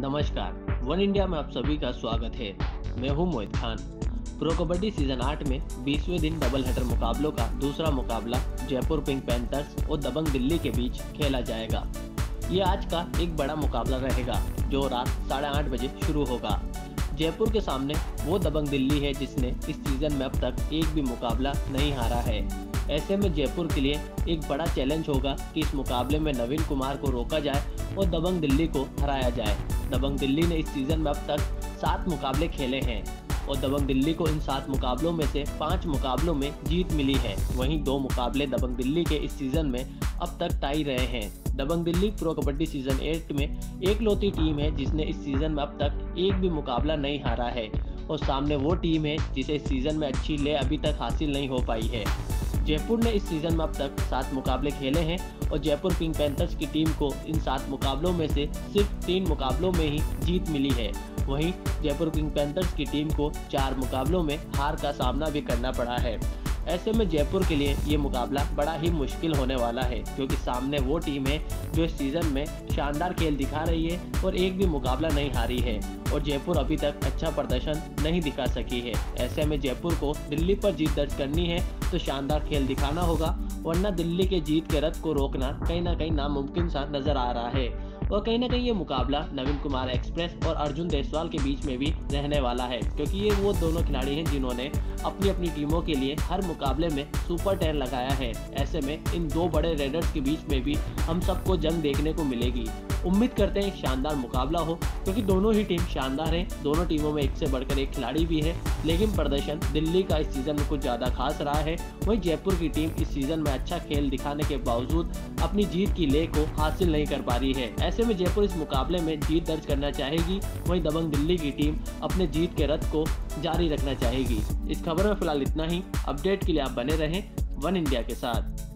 नमस्कार। One India में आप सभी का स्वागत है। मैं हूँ मोहित खान। प्रो कबड्डी सीज़न 8 में 20वें दिन डबल हेडर मुकाबलों का दूसरा मुकाबला जयपुर पिंक पैंथर्स और दबंग दिल्ली के बीच खेला जाएगा। ये आज का एक बड़ा मुकाबला रहेगा, जो रात साढ़े आठ बजे शुरू होगा। जयपुर के सामने वो दबंग दिल्ली है जिसने इस सीज़न में अब तक एक भी मुकाबला नहीं हारा है। ऐसे में जयपुर के लिए एक बड़ा चैलेंज होगा कि इस मुकाबले में नवीन कुमार को रोका जाए और दबंग दिल्ली को हराया जाए। दबंग दिल्ली ने इस सीज़न में अब तक सात मुकाबले खेले हैं और दबंग दिल्ली को इन सात मुकाबलों में से पाँच मुकाबलों में जीत मिली है। वहीं दो मुकाबले दबंग दिल्ली के इस सीज़न में अब तक टाई रहे हैं। Dabang Delhi pro kabaddi season eight में एक लौती टीम है जिसने इस सीज़न में अब तक एक भी मुकाबला नहीं हारा है और सामने वो टीम है जिसे इस सीज़न में अच्छी ले अभी तक हासिल नहीं हो पाई है। जयपुर ने इस सीज़न में अब तक सात मुकाबले खेले हैं और जयपुर पिंक पैंथर्स की टीम को इन सात मुकाबलों में से सिर्फ़ तीन मुकाबलों में ही जीत मिली है। वहीं जयपुर किंग पैंथर्स की टीम को चार मुकाबलों में हार का सामना भी करना पड़ा है। ऐसे में जयपुर के लिए ये मुकाबला बड़ा ही मुश्किल होने वाला है, क्योंकि सामने वो टीम है जो इस सीज़न में शानदार खेल दिखा रही है और एक भी मुकाबला नहीं हारी है और जयपुर अभी तक अच्छा प्रदर्शन नहीं दिखा सकी है। ऐसे में जयपुर को दिल्ली पर जीत दर्ज करनी है तो शानदार खेल दिखाना होगा, वरना दिल्ली के जीत के रथ को रोकना कहीं ना कहीं नामुमकिन सा नज़र आ रहा है। और कहीं ना कहीं ये मुकाबला नवीन कुमार एक्सप्रेस और अर्जुन देसवाल के बीच में भी रहने वाला है, क्योंकि ये वो दोनों खिलाड़ी हैं जिन्होंने अपनी अपनी टीमों के लिए हर मुकाबले में सुपर टेन लगाया है। ऐसे में इन दो बड़े रेडर्स के बीच में भी हम सबको जंग देखने को मिलेगी। उम्मीद करते हैं एक शानदार मुकाबला हो, क्योंकि दोनों ही टीम शानदार है। दोनों टीमों में एक से बढ़कर एक खिलाड़ी भी है, लेकिन प्रदर्शन दिल्ली का इस सीज़न में कुछ ज़्यादा खास रहा है। वहीं जयपुर की टीम इस सीज़न में अच्छा खेल दिखाने के बावजूद अपनी जीत की ले को हासिल नहीं कर पा रही है। ऐसे में जयपुर इस मुकाबले में जीत दर्ज करना चाहेगी। वहीं दबंग दिल्ली की टीम अपने जीत के रथ को जारी रखना चाहेगी। इस खबर में फ़िलहाल इतना ही। अपडेट के लिए आप बने रहें वन इंडिया के साथ।